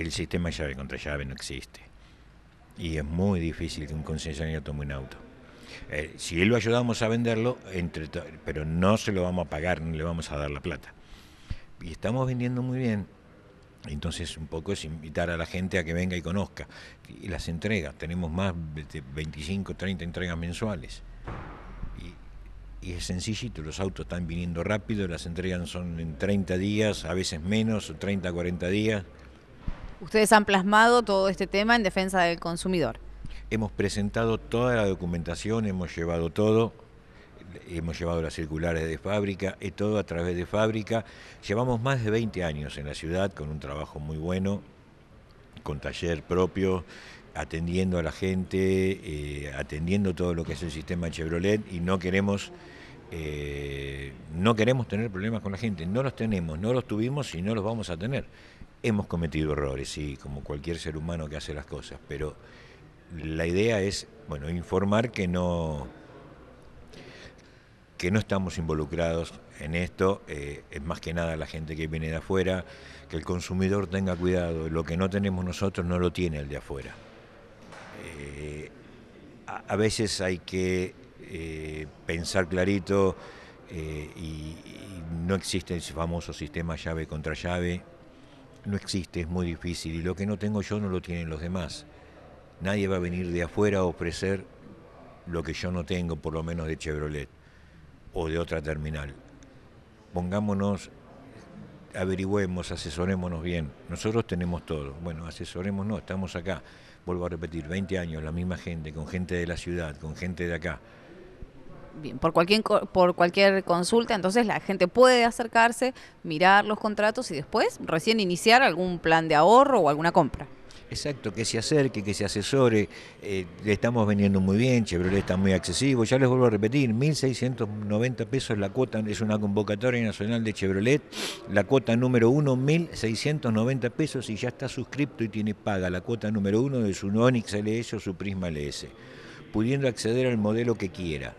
el sistema llave contra llave no existe. Y es muy difícil que un concesionario tome un auto. Eh, si él lo ayudamos a venderlo, pero no se lo vamos a pagar, no le vamos a dar la plata. Y estamos vendiendo muy bien. Entonces un poco es invitar a la gente a que venga y conozca. Y las entregas, tenemos más de 25, 30 entregas mensuales. Y, y es sencillito, los autos están viniendo rápido, las entregas son en 30 días, a veces menos, 30, 40 días. Ustedes han plasmado todo este tema en defensa del consumidor. Hemos presentado toda la documentación, hemos llevado todo, hemos llevado las circulares de fábrica y todo a través de fábrica. Llevamos más de 20 años en la ciudad con un trabajo muy bueno, con taller propio, atendiendo a la gente, eh, atendiendo todo lo que es el sistema Chevrolet y no queremos... Eh, no queremos tener problemas con la gente, no los tenemos, no los tuvimos y no los vamos a tener. Hemos cometido errores, sí, como cualquier ser humano que hace las cosas, pero la idea es, bueno, informar que no que no estamos involucrados en esto, eh, es más que nada la gente que viene de afuera, que el consumidor tenga cuidado, lo que no tenemos nosotros no lo tiene el de afuera. Eh, a, veces hay que eh, pensar clarito y no existe ese famoso sistema llave contra llave, no existe, es muy difícil y lo que no tengo yo no lo tienen los demás. Nadie va a venir de afuera a ofrecer lo que yo no tengo, por lo menos de Chevrolet o de otra terminal. Pongámonos, averigüemos, asesorémonos bien. Nosotros tenemos todo. Bueno, asesorémonos, estamos acá. Vuelvo a repetir, 20 años, la misma gente, con gente de la ciudad, con gente de acá. Bien, por cualquier, por cualquier consulta, entonces la gente puede acercarse, mirar los contratos y después recién iniciar algún plan de ahorro o alguna compra. Exacto, que se acerque, que se asesore. Eh, le estamos vendiendo muy bien, Chevrolet está muy accesible. Ya les vuelvo a repetir, 1.690 pesos la cuota, es una convocatoria nacional de Chevrolet. La cuota número uno, 1.690 pesos y ya está suscripto y tiene paga la cuota número uno de su Onix LS o su Prisma LS, pudiendo acceder al modelo que quiera.